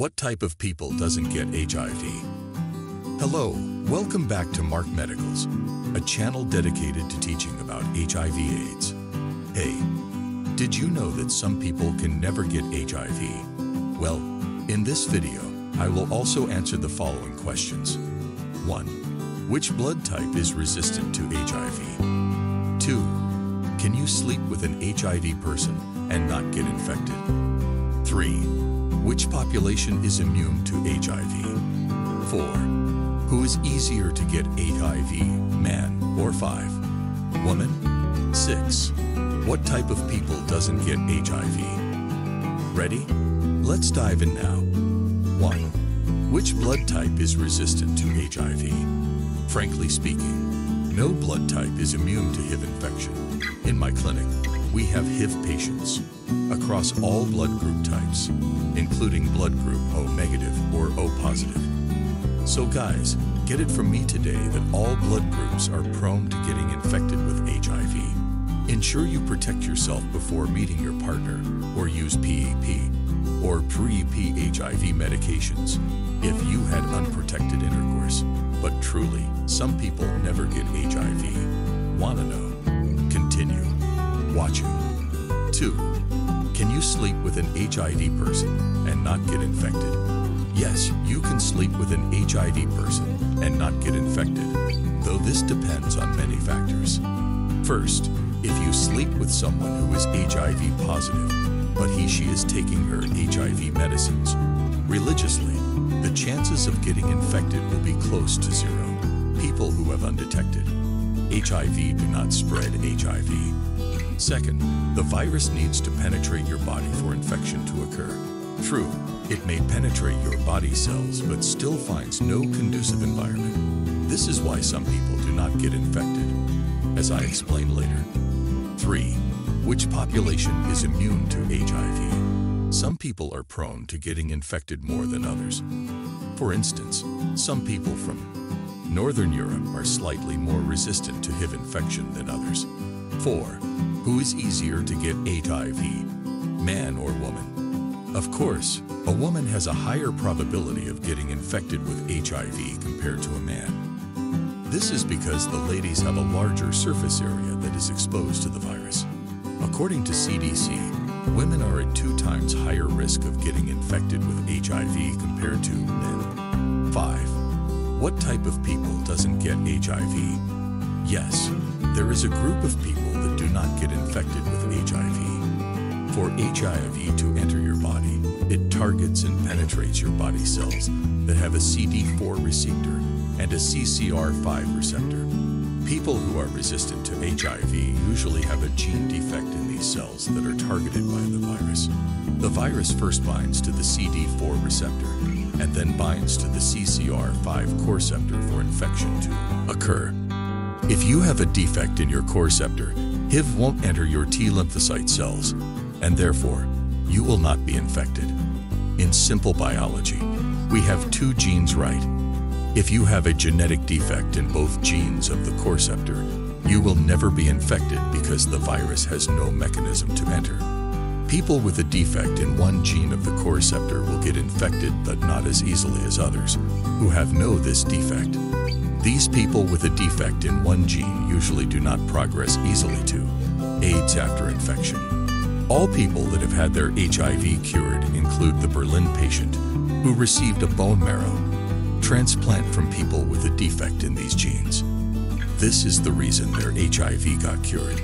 What type of people doesn't get HIV? Hello, welcome back to Mark Medicals, a channel dedicated to teaching about HIV AIDS. Hey, did you know that some people can never get HIV? Well, in this video, I will also answer the following questions. 1. Which blood type is resistant to HIV? 2. Can you sleep with an HIV person and not get infected? 3. Which population is immune to HIV? 4. Who is easier to get HIV, man or 5? Woman? 6. What type of people doesn't get HIV? Ready? Let's dive in now. 1. Which blood type is resistant to HIV? Frankly speaking, no blood type is immune to HIV infection. In my clinic, we have HIV patients across all blood group types, including blood group O negative or O positive. So guys, get it from me today that all blood groups are prone to getting infected with HIV. Ensure you protect yourself before meeting your partner or use PEP or PrEP HIV medications if you had unprotected intercourse. But truly, some people never get HIV. Wanna know? Continue watching. 2. Can you sleep with an HIV person and not get infected? Yes, you can sleep with an HIV person and not get infected, though this depends on many factors. First, if you sleep with someone who is HIV positive, but he she is taking her HIV medicines religiously, the chances of getting infected will be close to zero. People who have undetected HIV do not spread HIV. Second, the virus needs to penetrate your body for infection to occur. True, it may penetrate your body cells but still finds no conducive environment. This is why some people do not get infected, as I explain later. 3. Which population is immune to HIV? Some people are prone to getting infected more than others. For instance, some people from Northern Europe are slightly more resistant to HIV infection than others. 4. Who is easier to get HIV, man or woman? Of course, a woman has a higher probability of getting infected with HIV compared to a man. This is because the ladies have a larger surface area that is exposed to the virus. According to CDC, women are at two times higher risk of getting infected with HIV compared to men. 5. What type of people doesn't get HIV? Yes, there is a group of people that do not get infected with HIV. For HIV to enter your body, it targets and penetrates your body cells that have a CD4 receptor and a CCR5 receptor. People who are resistant to HIV usually have a gene defect in these cells that are targeted by the virus. The virus first binds to the CD4 receptor and then binds to the CCR5 coreceptor for infection to occur. If you have a defect in your coreceptor, HIV won't enter your T lymphocyte cells, and therefore, you will not be infected. In simple biology, we have two genes right. If you have a genetic defect in both genes of the coreceptor, you will never be infected because the virus has no mechanism to enter. People with a defect in one gene of the coreceptor will get infected but not as easily as others, who have no this defect. These people with a defect in one gene usually do not progress easily to AIDS after infection. All people that have had their HIV cured include the Berlin patient who received a bone marrow transplant from people with a defect in these genes. This is the reason their HIV got cured.